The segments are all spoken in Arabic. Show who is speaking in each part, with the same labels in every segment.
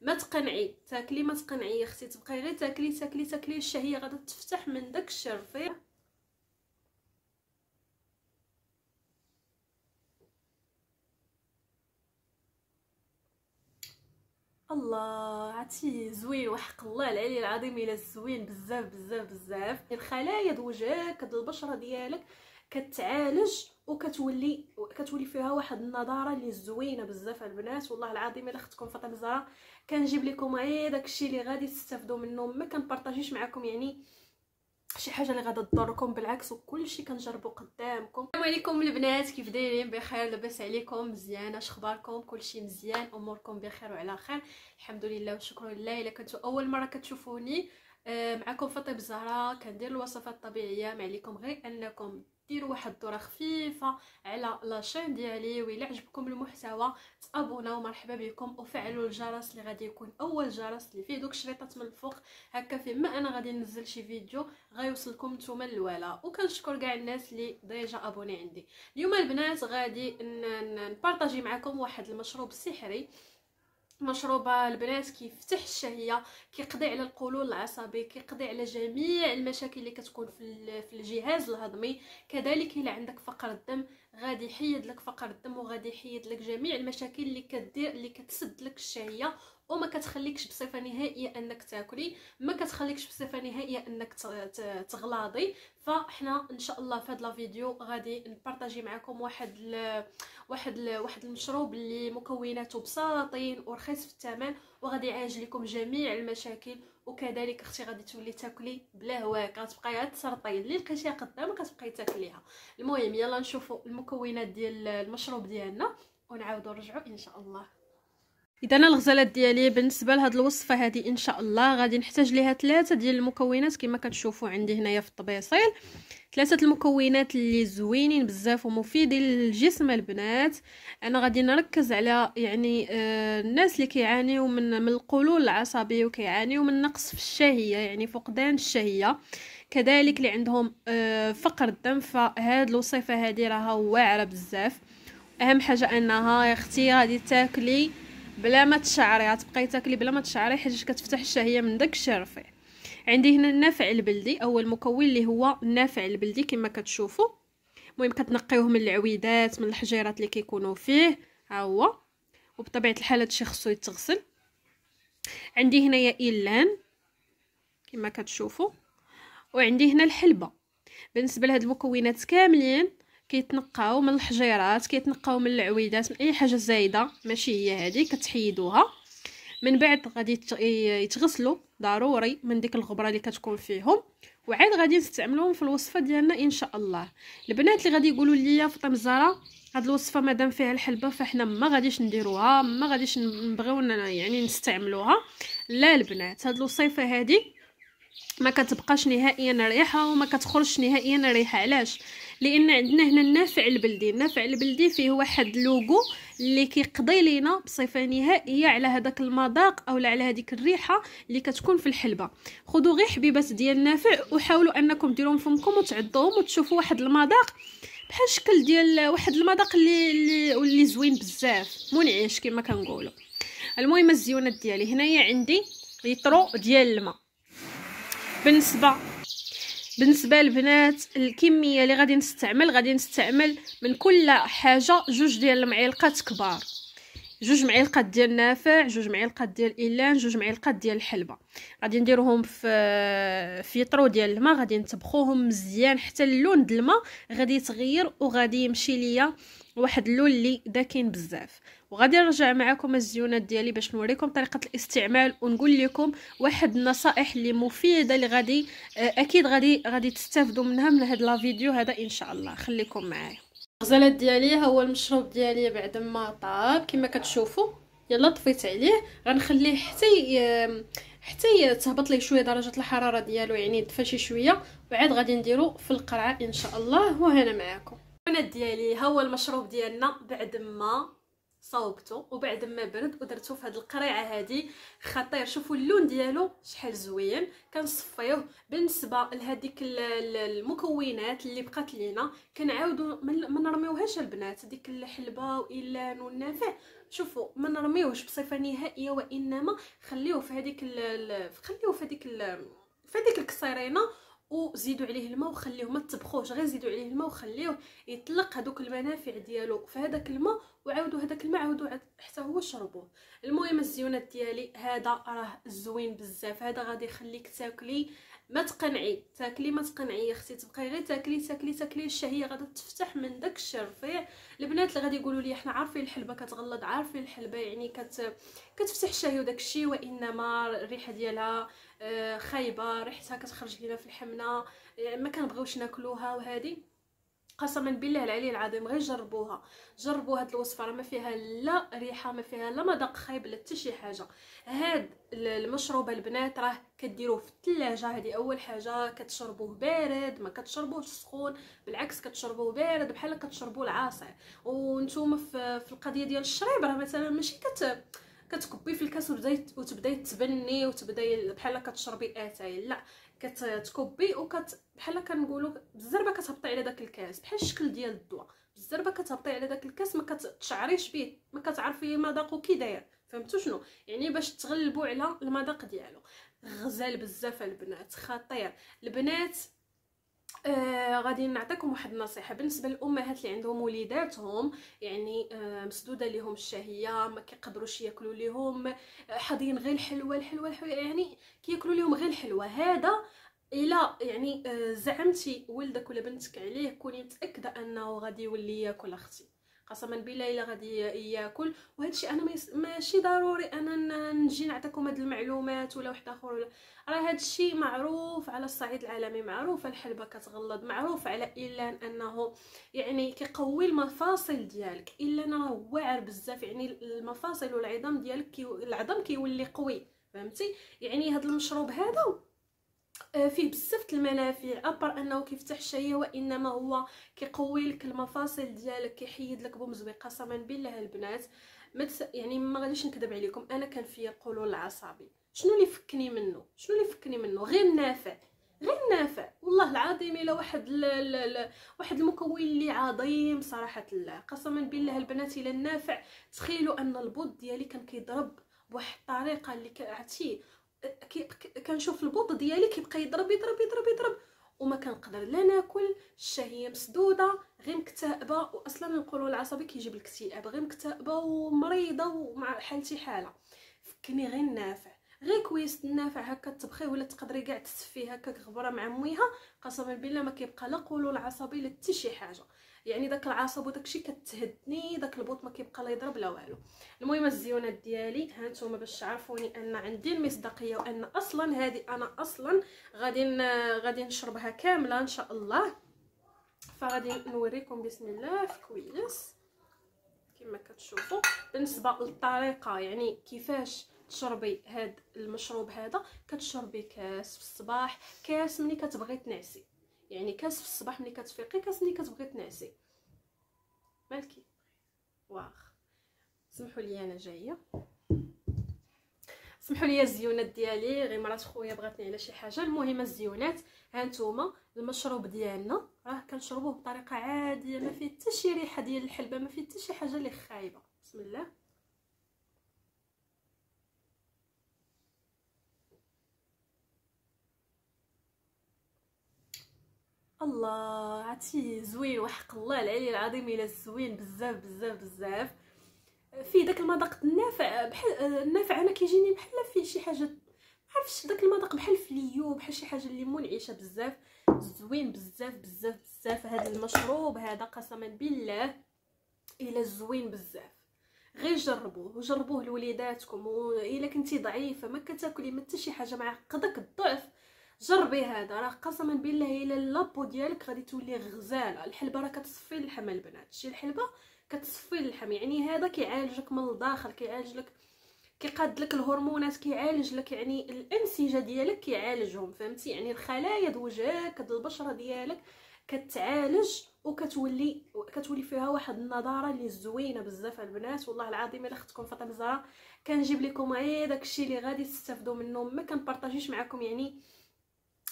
Speaker 1: ما تقنعي تاكلي ما تقنعي أختي تبقاي غير تاكلي تاكلي تاكلي الشهية غادا تفتح من داك الشرفير الله عرفتي زوين وحق الله العلي العظيم إلا زوين بزاف بزاف بزاف. الخلايا د وجهك البشرة ديالك. كتعالج وكتولي كتولي فيها واحد النضارة اللي زوينة بزاف البنات. والله العظيم إلا اختكم فاطمه الزهراء كنجيب لكم غير داكشي اللي غادي تستافدوا منه. ما كنبارطاجيش معكم يعني شي حاجة اللي غادا تضركم. بالعكس وكلشي كنجربو قدامكم. السلام عليكم البنات. كيف دايرين؟ بخير لاباس عليكم مزيان. اش اخباركم كلشي مزيان. أموركم بخير وعلى خير. الحمد لله والشكر لله. إلا كنتو أول مرة كتشوفوني آه، معكم فاطمه الزهراء كندير الوصفات الطبيعية. ما عليكم غير أنكم ديروا واحد الدورة خفيفة على la chaîne ديالي وإلا عجبكم المحتوى تابوناو مرحبا بكم وفعلوا الجرس اللي غادي يكون أول جرس اللي فيه دوك الشريطات من الفوق. هكا فيما أنا غادي ننزل شي فيديو غيوصلكم نتوما الاولى وكنشكر كاع الناس اللي déjà abonnés عندي. اليوم البنات غادي نبارطاجي معكم واحد المشروب سحري. مشروب البنات كيفتح الشهية كيقضي على القولون العصبي كيقضي على جميع المشاكل اللي كتكون في الجهاز الهضمي. كذلك إلا عندك فقر الدم غادي يحيد لك فقر الدم وغادي يحيد لك جميع المشاكل اللي كدير اللي كتسد لك الشهية وما كتخليكش بصفة نهائية أنك تاكلي ما كتخليكش بصفة نهائية أنك تغلاضي. فاحنا إن شاء الله في هذا الفيديو غادي نبارطاجي معكم واحد ل... واحد ل... واحد المشروب اللي مكوناته بساطين ورخيص في الثمن وغادي يعالج لكم جميع المشاكل وكذلك أختي غادي تولي تاكلي بلا هواك. غتبقاي غير تسرطي اللي لقيتيها قدامك غتبقاي تاكليها. المهم يلا نشوفوا المكونات ديال المشروب ديالنا ونعاودوا نرجعوا إن شاء الله. إذا الغزالات ديالي بالنسبة لهاد الوصفة هذه إن شاء الله غادي نحتاج ليها ثلاثة ديال المكونات كما كتشوفوا عندي هنايا في الطبيصيل. ثلاثة المكونات اللي زوينين بزاف ومفيدين للجسم البنات. أنا غادي نركز على يعني آه الناس اللي كيعانيو من من القولون العصبي وكيعانيو من نقص في الشهية يعني فقدان الشهية. كذلك اللي عندهم آه فقر الدم فهاد الوصفة هذه راها واعرة بزاف. أهم حاجة أنها يا أختي غادي تاكلي بلا ما تشعري غتبقاي تاكلي بلا ما تشعري حيت كتفتح الشهية من داك الشرفي عندي هنا النافع البلدي أول مكون اللي هو النافع البلدي كما كتشوفوا المهم كتنقيوه من العويدات من الحجيرات اللي كيكونوا فيه ها هو. وبطبيعة الحال هادشي خصو يتغسل. عندي هنايا إيلان كما كتشوفوا وعندي هنا الحلبة. بالنسبة لهاد المكونات كاملين كيتنقاو من الحجيرات كيتنقاو من العويدات من أي حاجة زايدة ماشي هي هذه كتحيدوها. من بعد غادي يتغسلوا ضروري من ديك الغبرة اللي كتكون فيهم. وعاد غادي نستعملوهم في الوصفة ديالنا إن شاء الله. البنات اللي غادي يقولوا لي فاطمه الزهراء هاد الوصفة مادام فيها الحلبة فاحنا ما غاديش نديروها ما غاديش نبغيو يعني نستعملوها. لا البنات هاد الوصفه هذه ما كتبقاش نهائيا ريحه وما كتخرجش نهائيا ريحه علاش؟ لأن عندنا هنا النافع البلدي. النافع البلدي فيه واحد لوغو اللي كيقضي لينا بصفة نهائية على هذاك المذاق أو على هذيك الريحة اللي كتكون في الحلبة. خذوا غير حبيبات ديال النافع وحاولوا أنكم ديروهم فمكم وتعضوهم وتشوفوا واحد المذاق بحال الشكل ديال واحد المذاق اللي اللي, زوين بزاف. منعش كما كنقولوا. المهم الزيونات ديالي. هنايا عندي لترو ديال الماء. بالنسبة بالنسبة للبنات الكمية اللي غادي نستعمل غادي نستعمل من كل حاجة جوج ديال المعلقات كبار. جوج معلقات ديال النافع جوج معلقات ديال الايلان جوج معلقات ديال الحلبه غادي نديروهم في في طرو ديال الماء غادي نطبخوهم مزيان حتى اللون ديال الماء غادي يتغير وغادي يمشي ليا واحد اللون اللي داكين بزاف. وغادي نرجع معكم الزيونات ديالي باش نوريكم طريقة الاستعمال ونقول لكم واحد النصائح اللي مفيدة اللي غادي آه، أكيد غادي غادي تستافدوا منها من هذا الفيديو هذا إن شاء الله. خليكم معايا. الغزالات ديالي ها هو المشروب ديالي بعد ما طاب كما كتشوفوا يلا طفيت عليه. غنخليه حتى حتى تهبط ليه شوية درجة الحرارة ديالو يعني دفى شي شوية. وعاد غادي نديرو في القرعة إن شاء الله. وهنا معاكم. البنات ديالي ها هو المشروب ديالنا بعد ما صوبته وبعد ما برد ودرتو في هذه القريعة هذه خطير. شوفوا اللون ديالو شحال زوين. كنصفيوه بالنسبة لهذيك المكونات اللي بقات لينا. كنعاودوا ما نرميوهاش البنات. ديك الحلبة واللان والنافع. شوفوا ما نرميوهش بصفة نهائية وإنما خليوه في هذيك خليوه في هذيك في هذيك الكسيرينه وزيدوا عليه الماء وخليوه ما تطبخوش غير زيدوا عليه الماء وخليوه يطلق هذوك المنافع ديالو في هذاك الماء وعاودوا هذاك الماء عاودوا حتى هو شربوه. المهم الزيونات ديالي هذا راه زوين بزاف. هذا غادي يخليك تاكلي ما تقنعي. تاكلي ما تقنعي أختي تبقاي غير تاكلي تاكلي تاكلي. الشهية غادا تفتح من داك الشرفيع. البنات اللي غادي يقولوا لي إحنا عارفين الحلبة كتغلط عارفين الحلبة يعني كت كتفتح الشهية وداك الشيء وإنما الريحة ديالها آه، خايبة. ريحتها كتخرج لينا في الحمنة. يعني ما كنبغيوش ناكلوها وهذه قسما بالله العلي العظيم غير جربوها. جربوا هاد الوصفة راه ما فيها لا ريحة ما فيها لا مذاق خايب لا حتى شي حاجة. هاد المشروب البنات راه كديروه في الثلاجه هذه أول حاجة كتشربوه بارد ما كتشربوهش سخون بالعكس كتشربوه بارد بحال كتشربوا العصير. وأنتم في, القضية ديال الشريب راه مثلا ماشي كت كتكبي في الكاس وتبداي وتبداي تبني وتبداي بحال كتشربي آتاي. لا كتكبي وكت بحال كنقولوا بالزربه كتهبطي على داك الكاس. بحال الشكل ديال الضوء بالزربه كتهبطي على داك الكاس ما كتشعريش به ما كتعرفي مذاقو كي داير. فهمتوا شنو؟ يعني باش تغلبوا على المذاق ديالو. غزال بزاف البنات. خطير. البنات آه غادي نعطيكم واحد النصيحة. بالنسبة للأمهات اللي عندهم وليداتهم يعني آه مسدودة لهم الشهية ما كيقدروش ياكلوا لهم حاضين غير الحلوة الحلوة الحلوة يعني كياكلوا لهم غير الحلوة. هذا إلا يعني آه زعمتي ولدك ولا بنتك عليه كوني متأكدة أنه غادي يولي ياكل أختي. قسما بالله إلا غادي ياكل. وهذا الشيء أنا ماشي ضروري أنا نجي نعطيكم هاد المعلومات ولا واحد آخر ولا. راه هذا الشيء معروف على الصعيد العالمي معروف الحلبة كتغلظ معروف على إلا أنه يعني كيقوي المفاصل ديالك. إلا راه واعر بزاف يعني المفاصل والعظام ديالك العظم كيولي قوي فهمتي؟ يعني هذا المشروب هذا فيه بزاف المنافع ابر أنه كيفتح الشهيه وإنما هو كيقوي لك المفاصل ديالك كيحيد لك بومزوي قسما بالله البنات. متس... يعني ما غاديش نكذب عليكم أنا كان فيا القولون العصبي شنو اللي فكني منه؟ شنو اللي فكني منه؟ غير نافع غير نافع والله العظيم إلا واحد ل... ل... ل... واحد المكون اللي عظيم صراحة الله. قسما بالله البنات إلى النافع. تخيلوا أن البوض ديالي كان كيضرب بواحد الطريقة اللي عرفتي كنشوف البوط ديالي كيبقى يضرب يضرب يضرب يضرب. وما كنقدر لا ناكل الشهية مسدودة غير مكتئبة. واصلا القولون العصبي كيجيب الاكتئاب غير مكتئبة ومريضة ومع حالتي حالة. فكني غير نافع. غير كويس النافع هكا تطبخيه ولا تقدري كاع تسفيه هكا غبره مع مويها قسما بالله ما كيبقى لا قولون عصبي لا شي حاجة. يعني داك العصب وداكشي كتهدني داك البوط ما كيبقى لا يضرب لا والو. المهم الزيونات ديالي ها نتوما باش تعرفوني أن عندي المصداقية وأن أصلا هذه أنا أصلا غادي غادي نشربها كاملة إن شاء الله. فغادي نوريكم بسم الله في كويس. كما كتشوفوا بالنسبة للطريقة يعني كيفاش تشربي هاد المشروب هذا كتشربي كاس في الصباح كاس ملي كتبغي تنعسي. يعني كاس في الصباح ملي كتفيقي كاس ملي كتبغي تنعسي. مالكي؟ واخ. سمحوا لي أنا جاية. سمحوا لي الزيونات ديالي. غير مرات خويا بغاتني على شي حاجة. المهم الزيونات. ها نتوما المشروب ديالنا راه كنشربوه بطريقة عادية ما فيه حتى شي ريحة ديال الحلبة ما فيه حتى شي حاجة اللي خايبة. بسم الله. الله عرفتي؟ زوين وحق الله العلي العظيم إلا زوين بزاف بزاف بزاف. فيه داك المذاق النافع بحال النافع أنا كيجيني بحال فيه شي حاجة عرفتش داك المذاق بحال فليو بحال شي حاجة اللي منعشة بزاف. زوين بزاف بزاف بزاف. هذا المشروب هذا قسما بالله إلا زوين بزاف. غير جربوه وجربوه لوليداتكم إلا كنتي ضعيفة ما كتاكلي ما حتى شي حاجة معقدك الضعف. جربي هذا. راه قسما بالله إلا لابو ديالك غادي تولي غزاله الحلبة راه كتصفي اللحم البنات. شي الحلبة كتصفي اللحم. يعني هذا كيعالجك من الداخل كيعالج لك كيقاد لك الهرمونات كيعالج لك يعني الأنسجة ديالك كيعالجهم. فهمتي؟ يعني الخلايا د وجهك د البشرة ديالك كتعالج وكتولي كتولي فيها واحد النضارة اللي زوينة بزاف البنات. والله العظيم إلا اختكم فاطمه الزهراء كنجيب لكم غير داكشي اللي غادي تستافدوا منه. ما كنبارطاجيش معكم يعني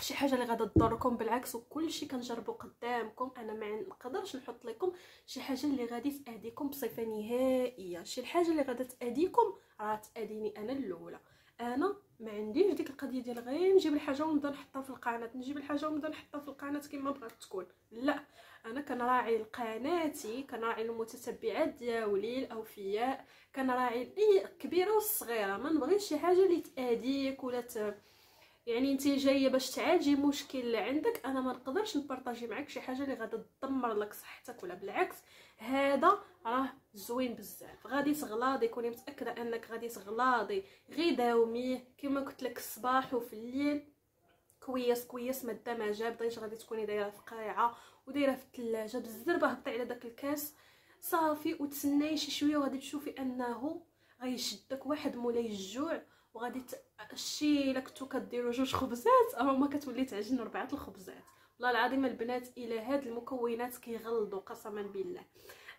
Speaker 1: شي حاجة اللي غادا تضركم بالعكس وكلشي كنجربو قدامكم أنا ما نقدرش نحط لكم شي حاجة اللي غادي تاديكم بصفة نهائية. شي حاجة اللي غادا تاديكم راه تاديني أنا الأولى. أنا ما عنديش ديك القضية ديال غير نجيب الحاجة ونبدا نحطها في القناة نجيب الحاجة ونبدا نحطها في القناة كما بغات تكون. لا أنا كنراعي قناتي كنراعي المتتبعات ديالي الأوفياء كنراعي اي كبيره والصغيرة. ما نبغيش شي حاجة اللي تاديك ولا ت... يعني انت جاية باش تعالجي مشكل اللي عندك أنا ما نقدرش نبارطاجي معاك شي حاجة اللي غادا تدمر لك صحتك ولا بالعكس هذا راه زوين بزاف. غادي تغلاضي كوني متأكدة أنك غادي تغلاضي غير داوميه كما قلت لك الصباح وفي الليل كويس كويس ماده ما جابديش غادي تكوني دايرة في قايعة ودايرة في الثلاجة بالزربه هبطي على داك الكاس. صافي وتسناي شي شوية وغادي تشوفي أنه غيشدك واحد مولاي الجوع. وغادي. الشي الا كنتو كديروا جوج خبزات راه ما كتولي تعجن ربعة الخبزات والله العظيم البنات إلى هاد المكونات كيغلظوا قسما بالله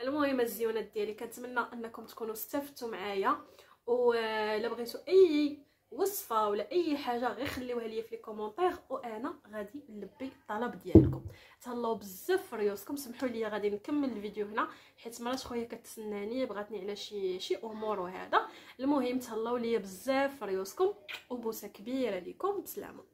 Speaker 1: المهم الزيونات ديالي كنتمنى أنكم تكونوا استفدتوا معايا ولا بغيتوا أي وصفة ولا أي حاجة غير خليوها لي في les commentaires وأنا غادي نلبي الطلب ديالكم. تهلاو بزاف في ريوسكم سمحوا لي غادي نكمل الفيديو هنا حيت مرات خويا كتسناني بغاتني على شي شي أمور وهذا. المهم تهلاو لي بزاف في ريوسكم وبوسة كبيرة ليكم. بسلامة.